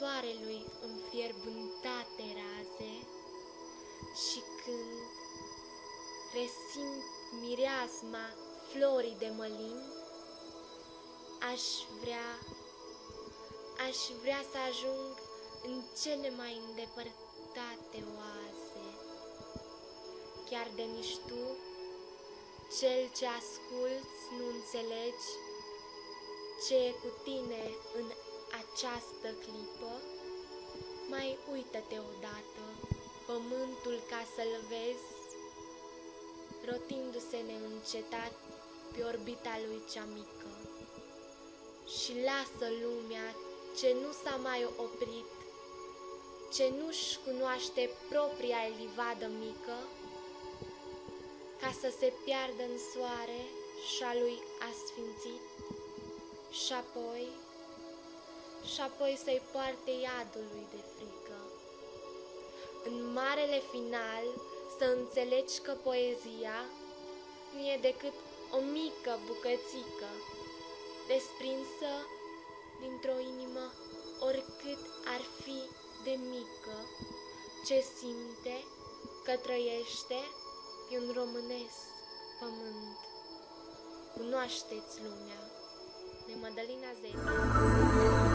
soarelui înfierbântate raze și când resimt mireasma florii de mălin, aș vrea, aș vrea să ajung în cele mai îndepărtate oaze, chiar de nici tu, cel ce asculți, nu înțelegi ce e cu tine în această clipă, mai uită-te odată, pământul ca să-l vezi, rotindu-se neîncetat pe orbita lui cea mică. Și lasă lumea ce nu s-a mai oprit, ce nu-și cunoaște propria livadă mică, ca să se piardă în soare și a lui asfințit, și apoi, și apoi să-i poarte iadului de frică. În marele final să înțelegi că poezia nu e decât o mică bucățică desprinsă dintr-o inimă oricât ar fi de mică, ce simte că trăiește pe un românesc pământ. Cunoașteți lumea Madalena Zeta.